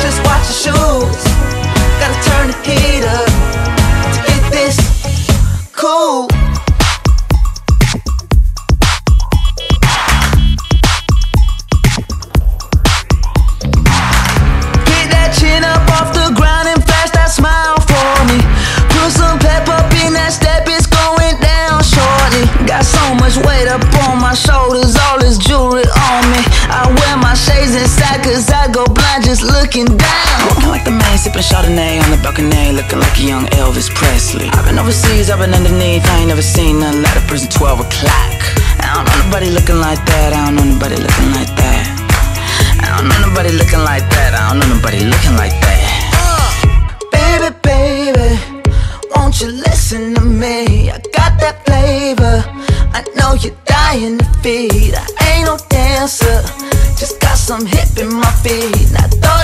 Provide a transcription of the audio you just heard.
Just watch your shoes. Gotta turn the heat up to get this cool. Get that chin up off the ground and flash that smile for me. Put some pep up in that step, it's going down. Got so much weight up on my shoulders, all this jewelry on go blind just looking down. Walking like the man, sipping Chardonnay on the balcony, looking like a young Elvis Presley. I've been overseas, I've been underneath, I ain't never seen nothing like a prison 12 o'clock. I don't know nobody looking like that, I don't know nobody looking like that. I don't know nobody looking like that, I don't know nobody looking like that. Uh, baby, baby, won't you listen to me? I got that flavor. I know you're dying to feed. I ain't no dancer, some hip in my feet. Now